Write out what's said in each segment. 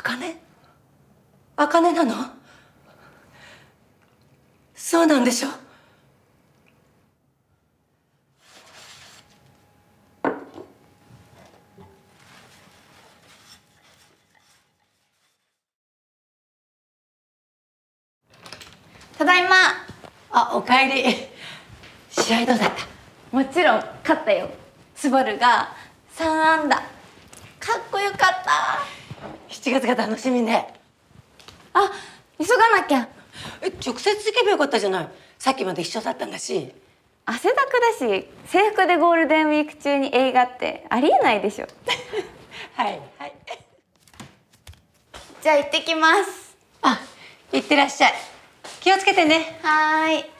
あかねあかねなの？そうなんでしょ？ただいま。あおかえり。試合どうだった？もちろん勝ったよ。スバルが3安打。かっこよかった7月が楽しみね。あ急がなきゃ。え直接行けばよかったじゃない。さっきまで一緒だったんだし。汗だくだし制服でゴールデンウィーク中に映画ってありえないでしょ。はいはい。じゃあ行ってきます。あ行ってらっしゃい。気をつけてね。はーい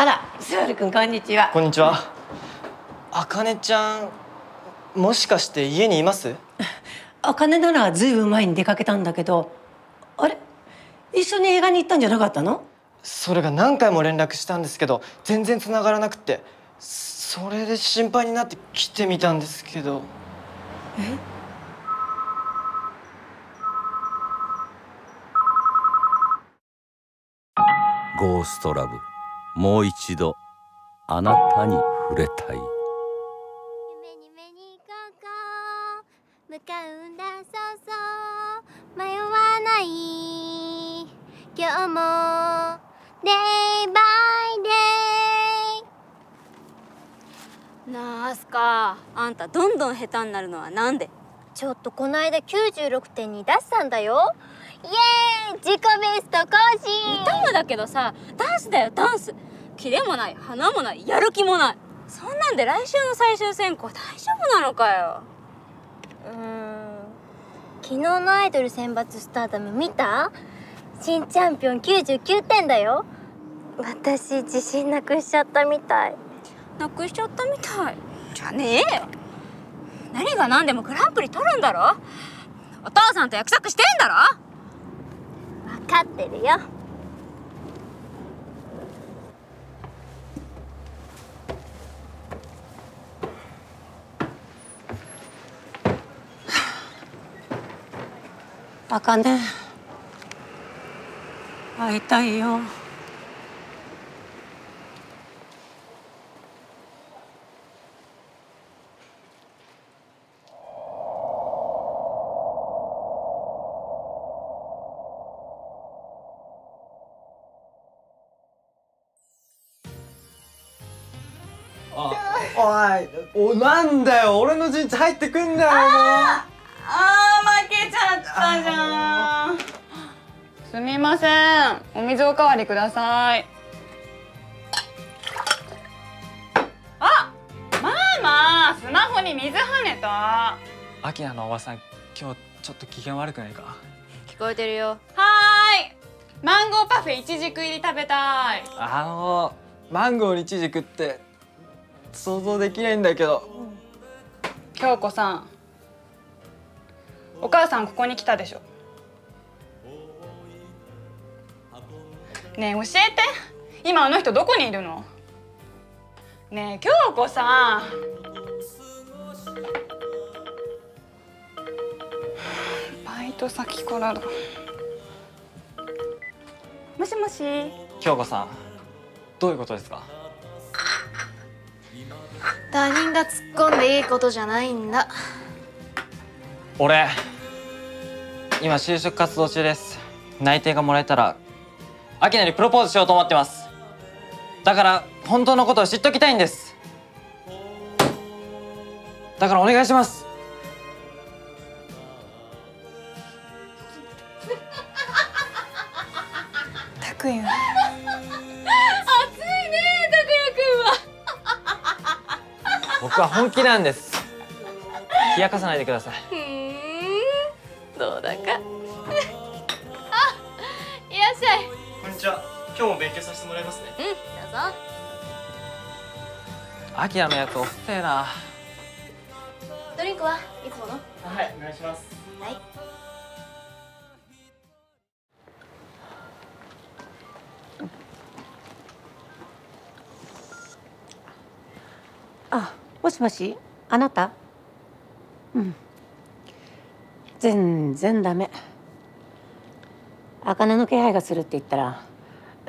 あらスバルくんこんにちはこんにちは。あかねちゃん、もしかして家にいます？あかねならずいぶん前に出かけたんだけどあれ？一緒に映画に行ったんじゃなかったの？それが何回も連絡したんですけど、全然繋がらなくって、それで心配になって来てみたんですけど。ゴーストラブもう一度あなたに触れたい。夢に目に行ここ向かうんだそうそう。迷わない今日も。Day by day なあアスカあんたどんどん下手になるのはなんで？ちょっとこの間96点に出したんだよ。イエーイ！自己ベスト更新！歌もだけどさダンスだよダンス。キレもない花もないやる気もない。そんなんで来週の最終選考大丈夫なのかよ。うーん。昨日のアイドル選抜スターダム見た？新チャンピオン99点だよ。私自信なくしちゃったみたい。なくしちゃったみたい。じゃねえよ何が何でもグランプリ取るんだろ？お父さんと約束してんだろ？分かってるよ。あかね。会いたいよおい、おなんだよ、俺の陣地入ってくんだよもう。あー負けちゃったじゃん。すみません。お水おかわりください。あママスマホに水跳ねた。アキナのおばさん今日ちょっと機嫌悪くないか？聞こえてるよ。はーい。マンゴーパフェいちじく入り食べたい。あのマンゴーにイチジクって想像できないんだけど。京子さん。お母さんここに来たでしょ。ねえ教えて。今あの人どこにいるの。ねえ京子さん。バイト先からだ。もしもし。京子さんどういうことですか？他人が突っ込んでいいことじゃないんだ。俺今就職活動中です。内定がもらえたらアキナにプロポーズしようと思ってます。だから本当のことを知っときたいんです。だからお願いします。たくや熱僕は本気なんです。冷やかさないでください。どうだか。あいらっしゃい。こんにちは。今日も勉強させてもらいますね。うんどうぞ。アキナのやつ遅えな。ドリンクはいつもの？はい、お願いします。はいもしあなた？うん。全然ダメ。茜の気配がするって言ったら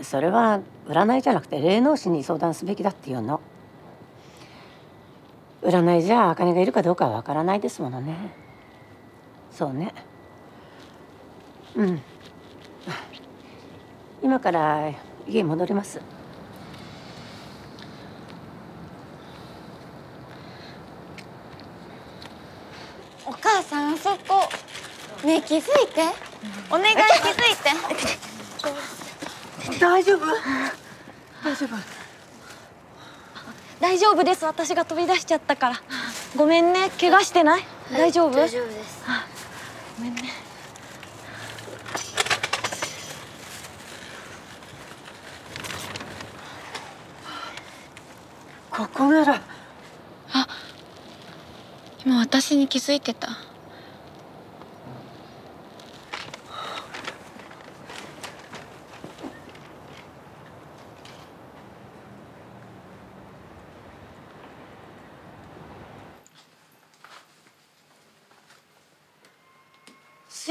それは占いじゃなくて霊能師に相談すべきだっていうの。占いじゃ茜がいるかどうかはわからないですものね。そうね。うん。今から家戻りますお母さんあそこねえ気づいて。お願い気づいて。大丈夫？大丈夫。大丈夫です。私が飛び出しちゃったから。ごめんね。怪我してない、大丈夫？大丈夫です。ごめんね。ここなら。今私に気づいてた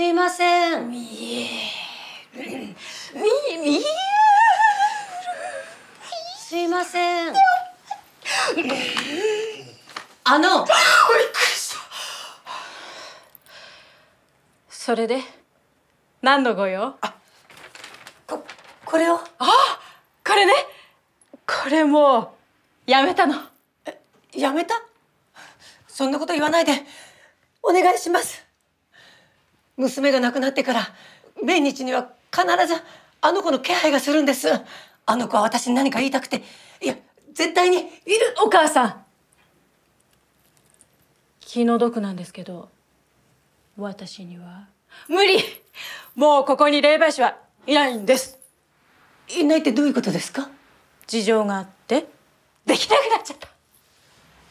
すいません。すいませんあの。それで何のご用？ここれを？これね。これもうやめたの。やめた？そんなこと言わないで。お願いします娘が亡くなってから命日には必ずあの子の気配がするんです。あの子は私に何か言いたくていや絶対にいるお母さん。気の毒なんですけど私には無理。もうここに霊媒師はいないんです。いないってどういうことですか？事情があって。できなくなっちゃった。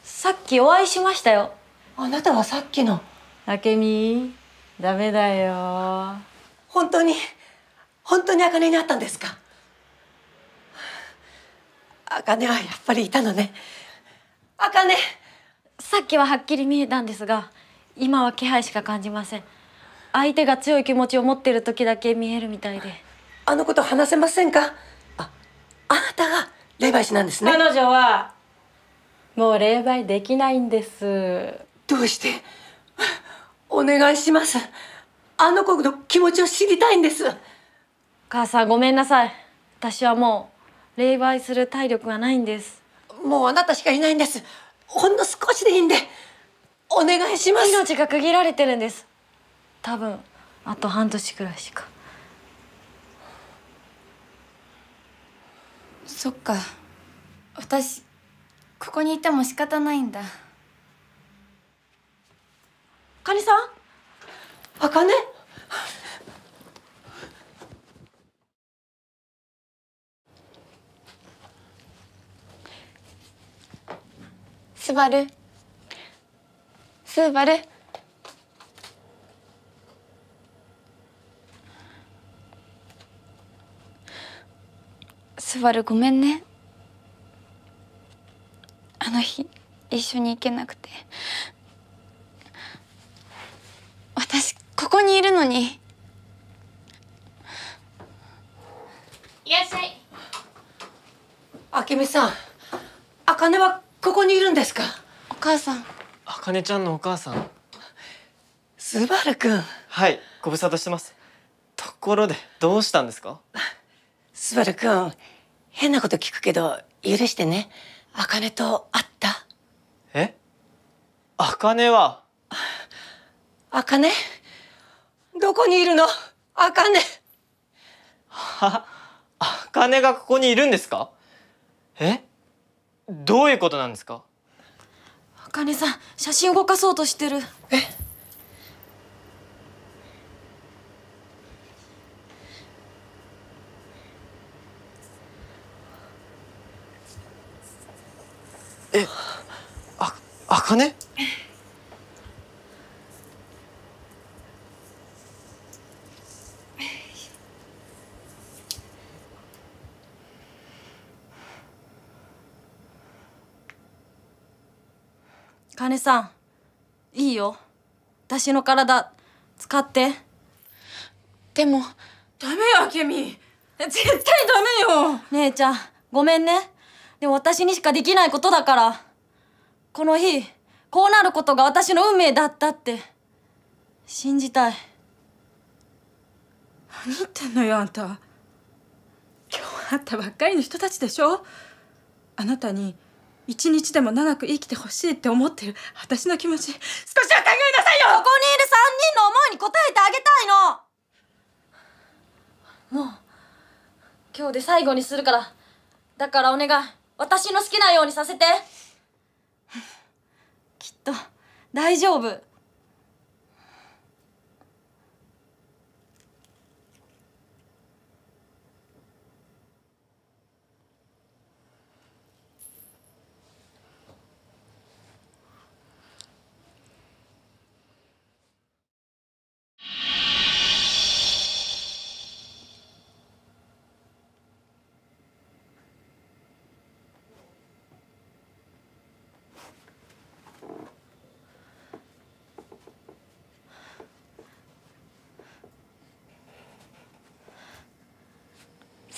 さっきお会いしましたよ。あなたはさっきの。明美ダメだよ。本当に本当に茜に会ったんですか？茜はやっぱりいたのね。茜。さっきははっきり見えたんですが今は気配しか感じません。相手が強い気持ちを持ってる時だけ見えるみたいで。あのこと話せませんか？ああなたが霊媒師なんですね。彼女はもう霊媒できないんです。どうして？お願いします。あの子の気持ちを知りたいんです。母さんごめんなさい。私はもう霊媒する体力がないんです。もうあなたしかいないんです。ほんの少しでいいんで。お願いします。命が区切られてるんです。多分あと半年くらいしか。そっか。私ここにいても仕方ないんだカニさん？茜？スバル。スバル。スバルごめんね。あの日一緒に行けなくて私ここにいるのに。いらっしゃい。明美さん茜はここにいるんですか？お母さん。あかねちゃんのお母さん。スバルくんはいご無沙汰してます。ところでどうしたんですか？スバルくん変なこと聞くけど許してね。茜と会った？え？あかねは？茜？どこにいるの？茜は あかねがここにいるんですか？え？どういうことなんですか？あかねさん写真動かそうとしてる。ああかね？金さんいいよ。私の体使って。でもダメよあけみ絶対ダメよ。姉ちゃんごめんね。でも私にしかできないことだから。この日こうなることが私の運命だったって。信じたい。何言ってんのよあんた。今日会ったばっかりの人たちでしょ？あなたに一日でも長く生きてほしいって思ってる。私の気持ち少しは考えなさいよ！ここにいる三人の思いに応えてあげたいの！もう今日で最後にするから。だからお願い。私の好きなようにさせて。きっと大丈夫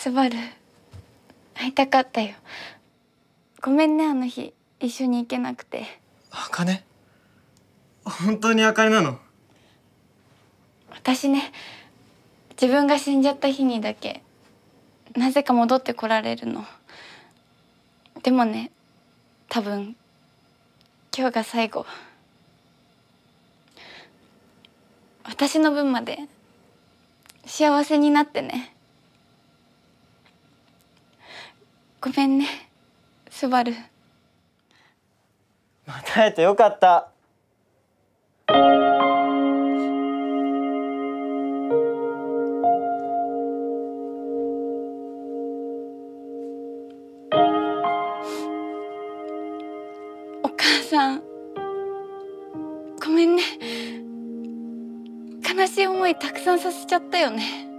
スバル会いたかったよ。ごめんねあの日。一緒に行けなくて。あかね本当にあかねなの？私ね自分が死んじゃった日にだけなぜか戻ってこられるの。でもね多分今日が最後。私の分まで幸せになってねごめんね。スバルまた会えてよかった。お母さん。ごめんね。悲しい思いたくさんさせちゃったよね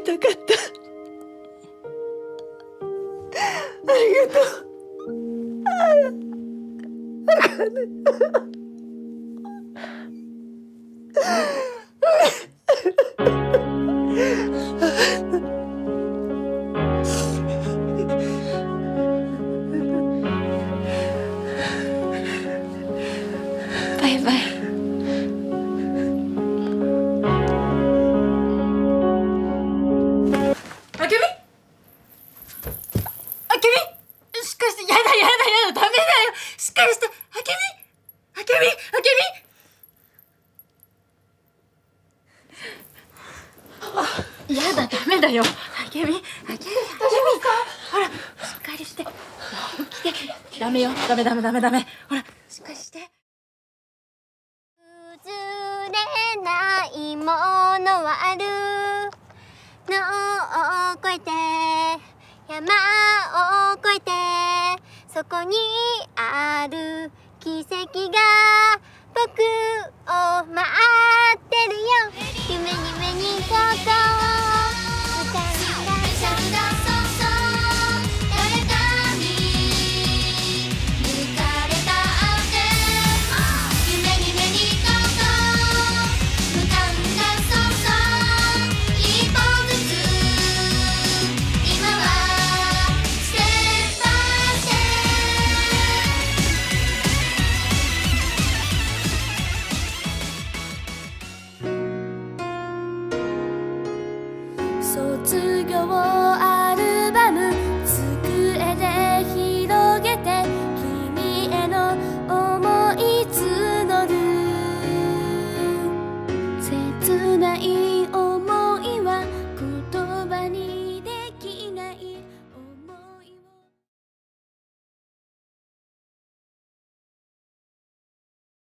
会いたかった。ありがとう。バみやだダメだよ。あけみあけみあけみほらしっかりして。起きて。ダメよ。ダメダメダメダメ。ほらしっかりして。崩れないものはある。のを越えて山を越えてそこにある。奇跡が僕を待ってるよ。卒業。